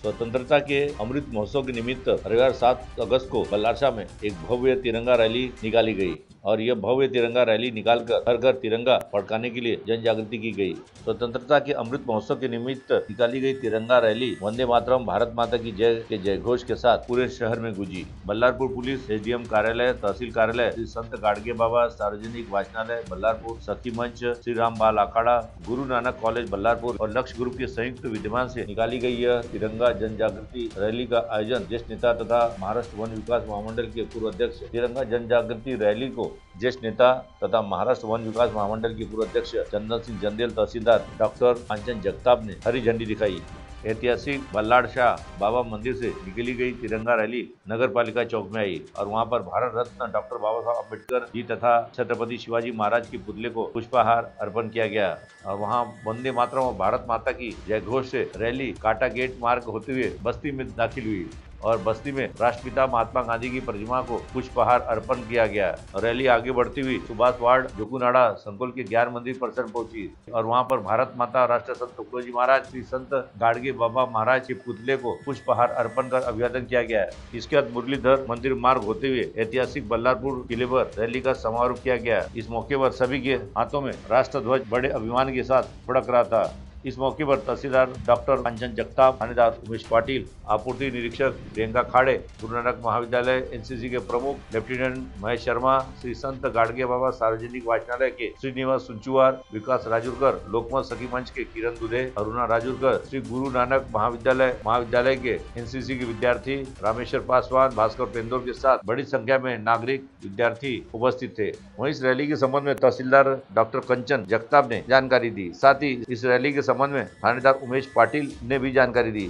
स्वतंत्रता के अमृत महोत्सव के निमित्त रविवार सात अगस्त को बल्लारशाह में एक भव्य तिरंगा रैली निकाली गई। और यह भव्य तिरंगा रैली निकालकर घर घर तिरंगा फड़काने के लिए जन जागृति की गई। स्वतंत्रता के अमृत महोत्सव के निमित्त निकाली गई तिरंगा रैली वंदे मातरम, भारत माता की जय के जय घोष के साथ पूरे शहर में गुजी। बल्लारपुर पुलिस, एसडीएम कार्यालय, तहसील कार्यालय, श्री संत गाड़गे बाबा, सार्वजनिक वाचनालय, बल्लारपुर, सखी मंच, श्री राम बाल अखाड़ा गुरु नानक कॉलेज, बल्लारपुर और लक्ष्य ग्रुप के संयुक्त विद्यमान से निकाली गई यह तिरंगा जन जागृति रैली का आयोजन ज्येष्ठ नेता तथा महाराष्ट्र वन विकास महामंडल के पूर्व अध्यक्ष तिरंगा जन जागृति रैली को ज्येष्ठ नेता तथा महाराष्ट्र वन विकास महामंडल के पूर्व अध्यक्ष चंदन सिंह जंदेल तहसीलदार डॉक्टर कांचन जगताप ने हरी झंडी दिखाई। ऐतिहासिक बल्लाड़ शाह बाबा मंदिर से निकली गई तिरंगा रैली नगर पालिका चौक में आई और वहाँ पर भारत रत्न डॉक्टर बाबा साहब अंबेडकर जी तथा छत्रपति शिवाजी महाराज के पुतले को पुष्पाहार अर्पण किया गया और वहाँ वंदे मातरम और भारत माता की जय घोष से रैली काटा गेट मार्ग होते हुए बस्ती में दाखिल हुई। और बस्ती में राष्ट्रपिता महात्मा गांधी की प्रतिमा को पुष्पहार अर्पण किया गया। रैली आगे बढ़ती हुई सुभाष वार्ड, जोकुनाड़ा संकुल के ज्ञान मंदिर परिसर पहुँची और वहाँ पर भारत माता राष्ट्र संत तुकडोजी महाराज, श्री संत गाड़गे बाबा महाराज के पुतले को पुष्पहार अर्पण कर अभिवादन किया गया। इसके बाद मुरलीधर मंदिर मार्ग होते हुए ऐतिहासिक बल्लारपुर किले पर रैली का समारोह किया गया। इस मौके पर सभी के हाथों में राष्ट्र ध्वज बड़े अभिमान के साथ फड़क रहा था। इस मौके पर तहसीलदार डॉक्टर कांचन जगताप, थानेदार उमेश पाटिल, आपूर्ति निरीक्षक प्रियंका खाड़े गुरु नानक महाविद्यालय एनसीसी के प्रमुख लेफ्टिनेंट महेश शर्मा, श्री संत गाड़गे बाबा सार्वजनिक वाचनालय के श्रीनिवास सुंचुवार, विकास राजुरकर, लोकमत सखी मंच के किरण दुधे, अरुणा राजुरकर, श्री गुरु नानक महाविद्यालय महाविद्यालय के एनसीसी के विद्यार्थी रामेश्वर पासवान, भास्कर पेंदोर के साथ बड़ी संख्या में नागरिक विद्यार्थी उपस्थित थे। वहीं इस रैली के संबंध में तहसीलदार डॉक्टर कंचन जगताप ने जानकारी दी। साथ ही इस रैली के संबंध में थानेदार उमेश पाटिल ने भी जानकारी दी।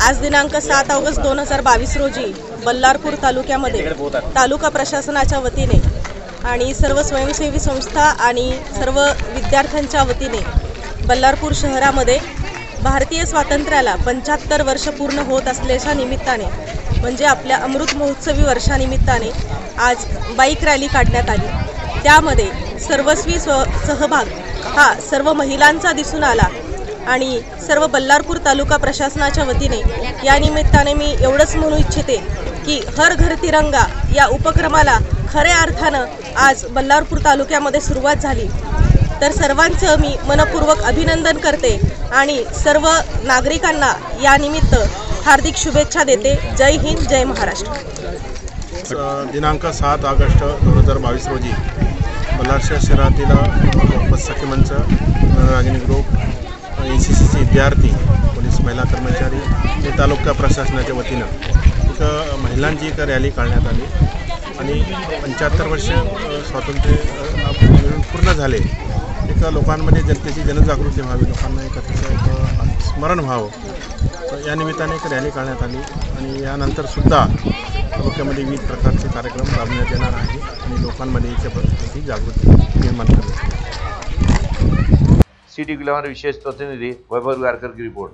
आज दिनांक सात ऑगस्ट दोन हजार बावीस रोजी बल्लारपूर तालुक्यामध्ये तालुका प्रशासनाच्या वतीने आणि सर्व स्वयंसेवी संस्था आणि सर्व विद्यार्थ्यांच्या वतीने बल्लारपूर शहरामध्ये भारतीय स्वातंत्र्याला पंच्याहत्तर वर्ष पूर्ण होत असल्याच्या निमित्ताने म्हणजे आपल्या अमृत महोत्सवी वर्षानिमित्ताने आज बाईक रॅली काढण्यात आली. त्यामध्ये सर्वस्वी स्व सहभाग हा सर्व महिलांचा दिसून आला. आणि सर्व बल्लारपूर तालुका प्रशासनाच्या वतीने या निमित्ताने मी एवढंच म्हणू इच्छिते की हर घर तिरंगा या उपक्रमाला खऱ्या अर्थानं आज बल्लारपूर तालुक्यामध्ये सुरुवात झाली. तर सर्वांचं मी मनपूर्वक अभिनंदन करते आणि सर्व नागरिकांना यानिमित्त हार्दिक शुभेच्छा देते. जय हिंद जय महाराष्ट्र. दिनांक सात ऑगस्ट दोन हजार बावीस रोजी बल्लारशा शहरातील मोहम्मद सखी मंच रागिनी ग्रुप एन सी सीचे विद्यार्थी पोलीस महिला कर्मचारी आणि तालुका प्रशासनाच्या वतीनं. एक महिलांची एक रॅली काढण्यात आली. आणि पंच्याहत्तर वर्ष स्वातंत्र्य पूर्ण झाले. एक लोकांमध्ये जनतेची जनजागृती व्हावी लोकांना एक अतिशय एक स्मरण व्हावं. या निमित्ताने एक रॅली काढण्यात आली. आणि यानंतर सुद्धा तालुक्यामध्ये विविध प्रकारचे कार्यक्रम राबवण्यात येणार आहे आणि लोकांमध्ये याच्या प्रती जागृती निर्माण करण्यात सिटी ग्लॅमर विशेष प्रतिनिधि वैभव गारकर की रिपोर्ट.